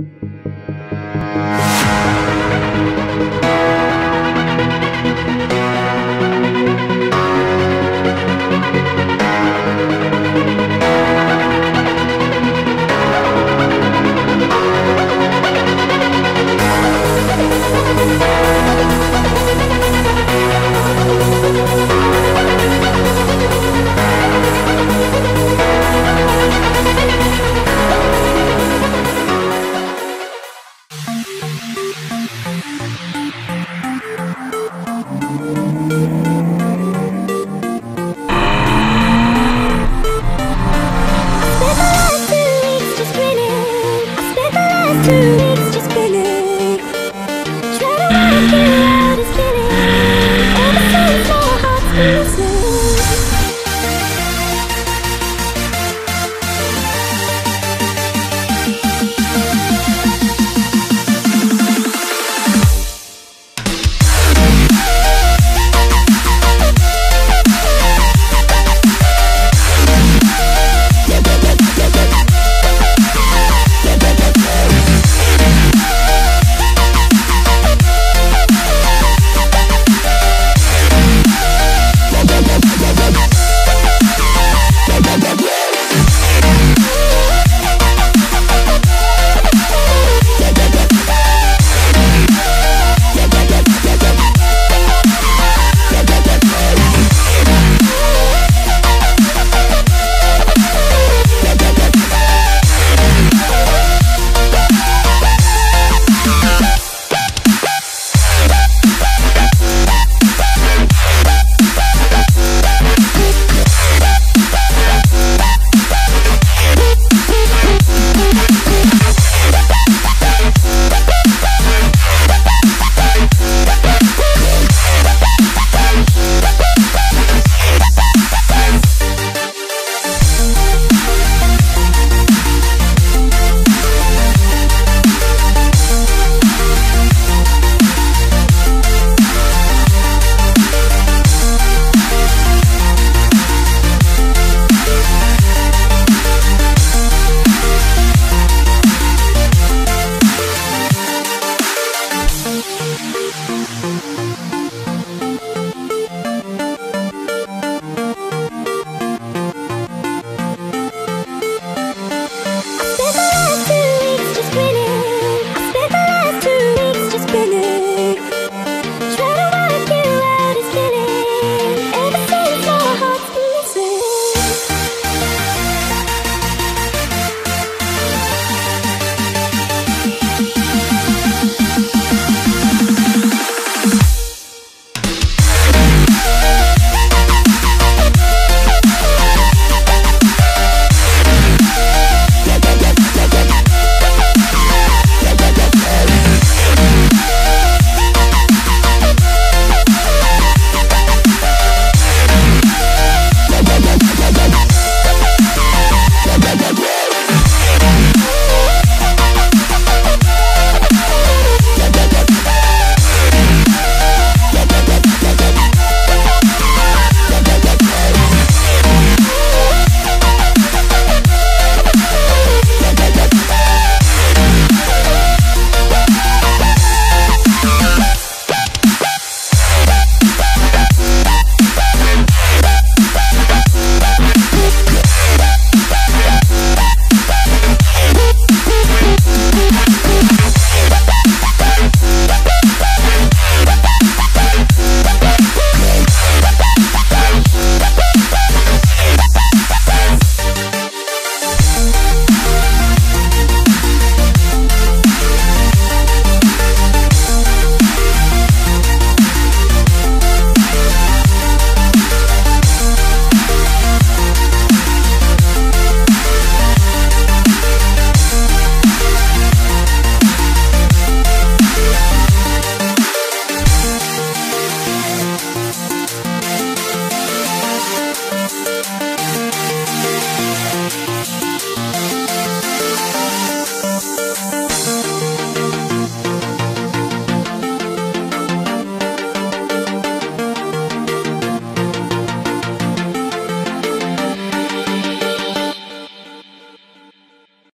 Spent the to